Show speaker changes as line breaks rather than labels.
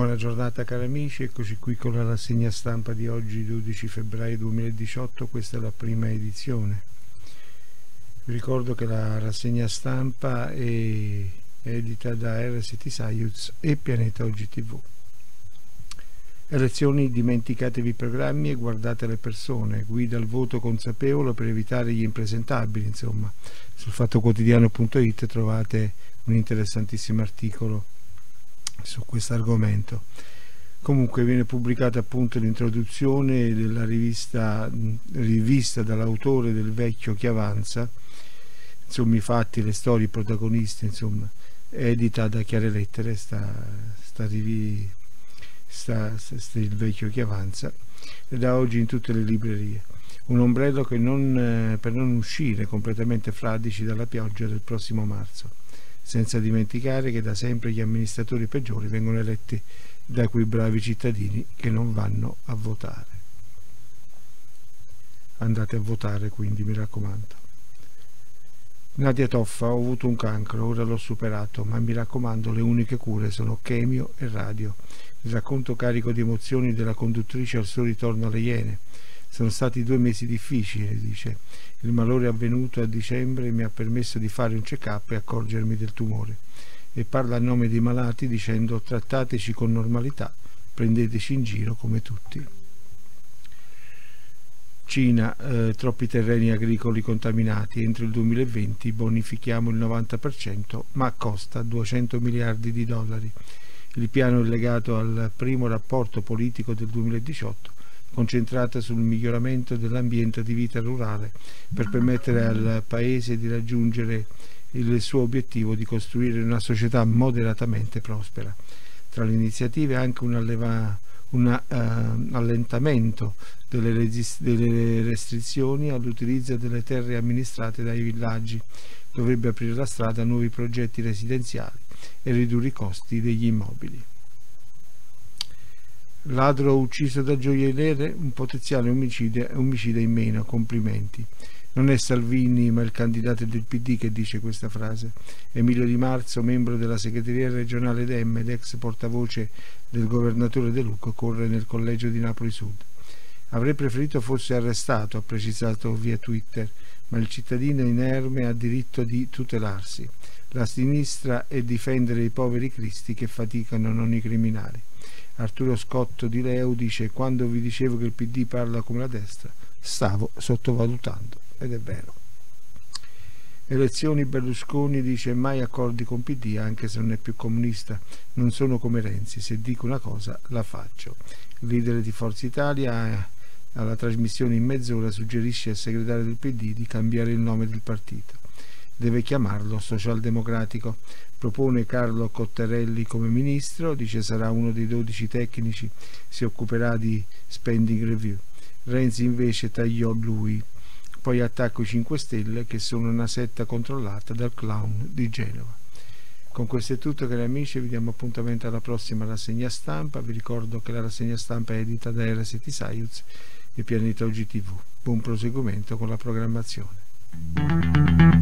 Buona giornata cari amici, eccoci qui con la rassegna stampa di oggi 12 febbraio 2018, questa è la prima edizione. Vi ricordo che la rassegna stampa è edita da RST Science e Pianeta Oggi TV. Elezioni dimenticatevi i programmi e guardate le persone, guida al voto consapevole per evitare gli impresentabili, insomma. Sul fattoquotidiano.it trovate un interessantissimo articolo su questo argomento. Comunque viene pubblicata appunto l'introduzione della rivista, rivista dall'autore del vecchio che avanza, insomma i fatti, le storie, i protagonisti, insomma, edita da Chiare Lettere, sta, sta, sta, sta il vecchio che avanza, e da oggi in tutte le librerie. Un ombrello non, per non uscire completamente fradici dalla pioggia del prossimo marzo senza dimenticare che da sempre gli amministratori peggiori vengono eletti da quei bravi cittadini che non vanno a votare. Andate a votare quindi, mi raccomando. Nadia Toffa, ho avuto un cancro, ora l'ho superato, ma mi raccomando, le uniche cure sono chemio e radio. Il racconto carico di emozioni della conduttrice al suo ritorno alle Iene sono stati due mesi difficili, dice. Il malore avvenuto a dicembre mi ha permesso di fare un check-up e accorgermi del tumore. E parla a nome dei malati dicendo trattateci con normalità, prendeteci in giro come tutti. Cina, eh, troppi terreni agricoli contaminati, entro il 2020 bonifichiamo il 90%, ma costa 200 miliardi di dollari. Il piano è legato al primo rapporto politico del 2018 concentrata sul miglioramento dell'ambiente di vita rurale per permettere al Paese di raggiungere il suo obiettivo di costruire una società moderatamente prospera. Tra le iniziative anche un, alleva, un uh, allentamento delle, delle restrizioni all'utilizzo delle terre amministrate dai villaggi, dovrebbe aprire la strada a nuovi progetti residenziali e ridurre i costi degli immobili. Ladro ucciso da gioielliere, un potenziale omicide, omicida in meno, complimenti. Non è Salvini, ma il candidato del PD che dice questa frase. Emilio Di Marzo, membro della segreteria regionale Dem ed ex portavoce del governatore De Luca, corre nel collegio di Napoli Sud. Avrei preferito fosse arrestato, ha precisato via Twitter, ma il cittadino inerme ha diritto di tutelarsi. La sinistra è difendere i poveri cristi che faticano, non i criminali. Arturo Scotto di Leu dice quando vi dicevo che il PD parla come la destra stavo sottovalutando ed è vero elezioni Berlusconi dice mai accordi con PD anche se non è più comunista non sono come Renzi se dico una cosa la faccio il leader di Forza Italia alla trasmissione in mezz'ora suggerisce al segretario del PD di cambiare il nome del partito deve chiamarlo socialdemocratico propone Carlo Cottarelli come ministro, dice sarà uno dei 12 tecnici, si occuperà di spending review. Renzi invece tagliò lui. Poi attacco i 5 Stelle che sono una setta controllata dal clown di Genova. Con questo è tutto cari amici, vi diamo appuntamento alla prossima rassegna stampa, vi ricordo che la rassegna stampa è edita da RST Science e Pianeta OGTV. Buon proseguimento con la programmazione.